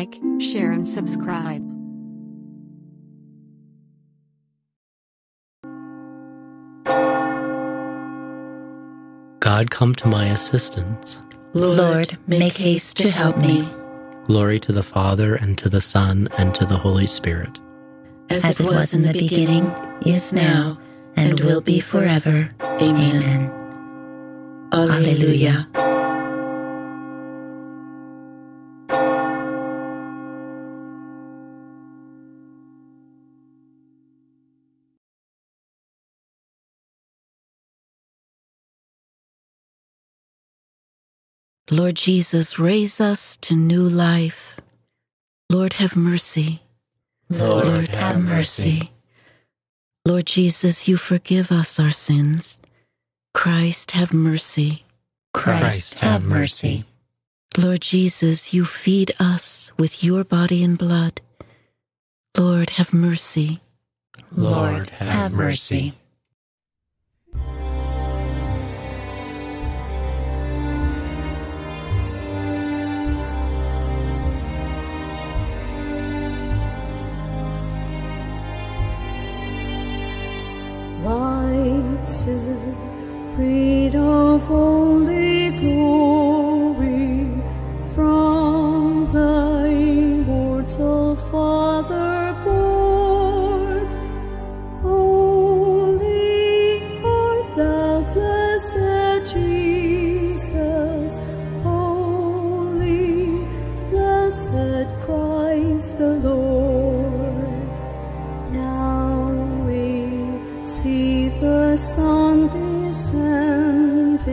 like, share, and subscribe. God, come to my assistance. Lord, make haste to help me. Glory to the Father, and to the Son, and to the Holy Spirit. As it was in the beginning, is now, and will be forever. Amen. Alleluia. Lord Jesus, raise us to new life. Lord, have mercy. Lord, have mercy. Lord Jesus, you forgive us our sins. Christ, have mercy. Christ, have mercy. Lord Jesus, you feed us with your body and blood. Lord, have mercy. Lord, have mercy. Sun descending,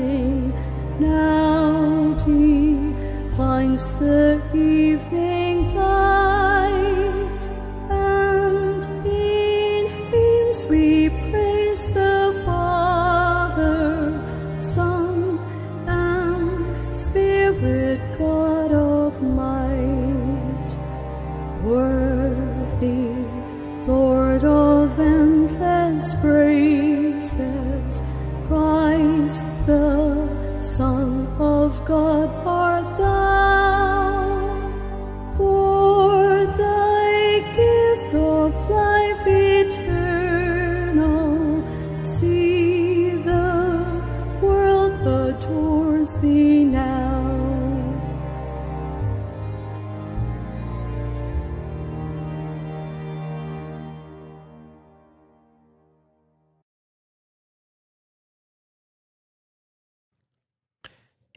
now declines the evening light, and in hymns we praise the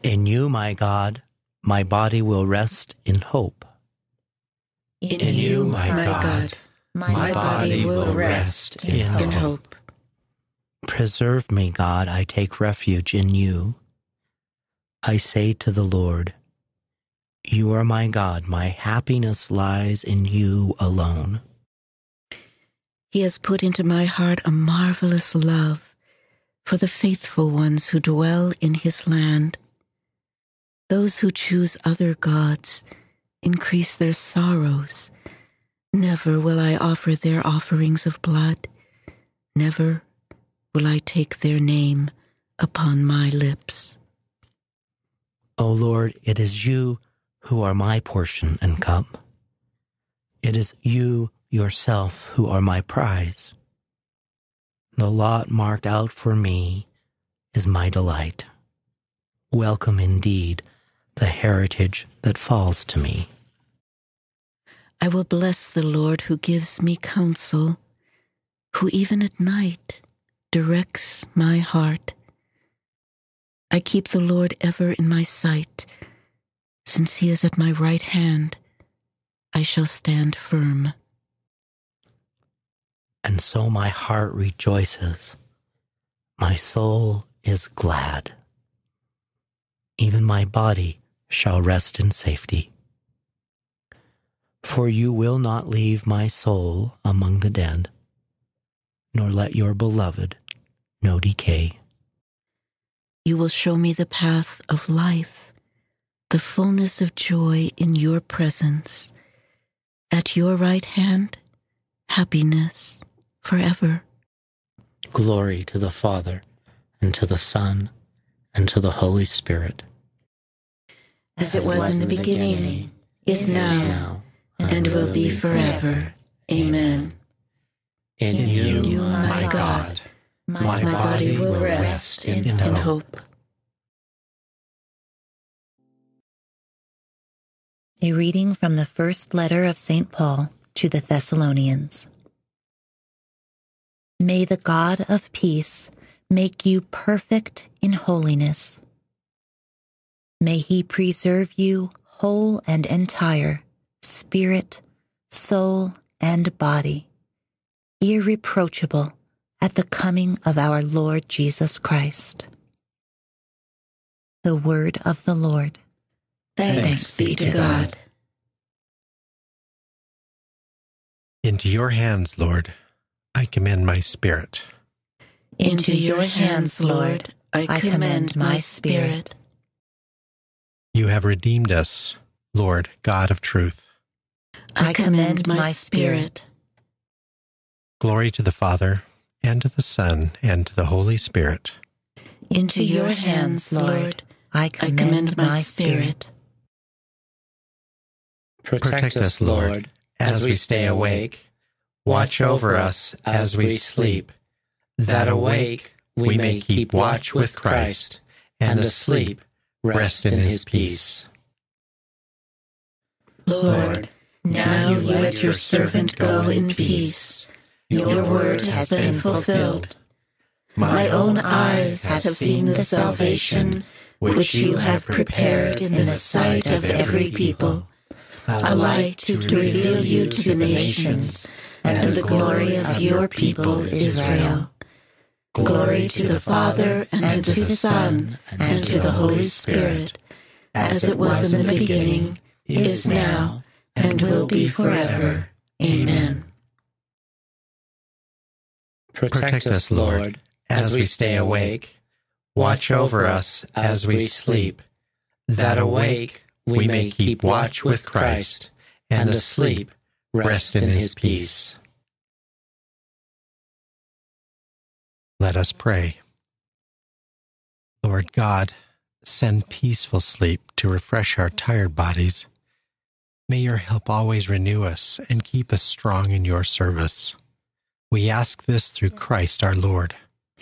In you, my God, my body will rest in hope. In you, my God, my body will rest in in hope. hope. Preserve me, God, I take refuge in you. I say to the Lord, You are my God, my happiness lies in you alone. He has put into my heart a marvelous love for the faithful ones who dwell in his land. Those who choose other gods increase their sorrows. Never will I offer their offerings of blood. Never will I take their name upon my lips. O Lord, it is you who are my portion and cup. It is you yourself who are my prize. The lot marked out for me is my delight. Welcome indeed the heritage that falls to me. I will bless the Lord who gives me counsel, who even at night directs my heart. I keep the Lord ever in my sight. Since he is at my right hand, I shall stand firm. And so my heart rejoices. My soul is glad. Even my body shall rest in safety. For you will not leave my soul among the dead, nor let your beloved know decay. You will show me the path of life, the fullness of joy in your presence. At your right hand, happiness forever. Glory to the Father, and to the Son, and to the Holy Spirit. As it was in the beginning, is now, and will be forever. Amen. In you, my God, my body will rest in In hope. hope. A reading from the first letter of St. Paul to the Thessalonians. May the God of peace make you perfect in holiness. May he preserve you whole and entire, spirit, soul, and body, irreproachable at the coming of our Lord Jesus Christ. The word of the Lord. Thanks, be to God. Into your hands, Lord, I commend my spirit. Into your hands, Lord, I commend my spirit. You have redeemed us, Lord, God of truth. I commend my spirit. Glory to the Father, and to the Son, and to the Holy Spirit. Into your hands, Lord, I I commend, commend my, my spirit. spirit. Protect us, Lord, as we stay awake. Watch over us as we sleep, that awake we may keep watch with Christ, and asleep rest in his peace. Lord, now you let your servant go in peace. Your word has been fulfilled. My own eyes have seen the salvation which you have prepared in the sight of every people, a light to reveal you to the nations and the glory of your people Israel. Glory to the Father and to the Son and to the Holy Spirit, as it was in the beginning, is now, and will be forever. Amen. Protect us, Lord, as we stay awake. Watch over us as we sleep, that awake we may keep watch with Christ, and asleep rest in his peace. Let us pray. Lord God, send peaceful sleep to refresh our tired bodies. May your help always renew us and keep us strong in your service. We ask this through Christ our Lord.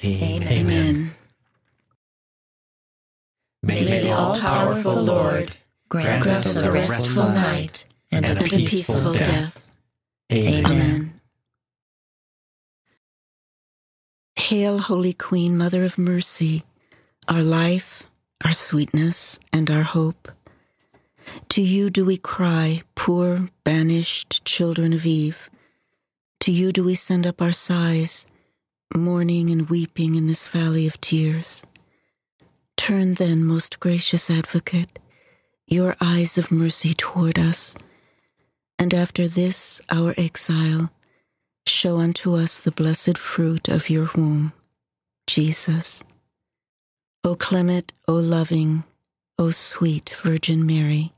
Amen. May May the all powerful Lord Grant, grant us a restful night and and a a peaceful death. Amen. Amen. Hail, Holy Queen, Mother of Mercy, our life, our sweetness, and our hope. To you do we cry, poor, banished children of Eve. To you do we send up our sighs, mourning and weeping in this valley of tears. Turn then, most gracious advocate, your eyes of mercy toward us, and after this our exile, show unto us the blessed fruit of your womb, Jesus. O clement, O loving, O sweet Virgin Mary,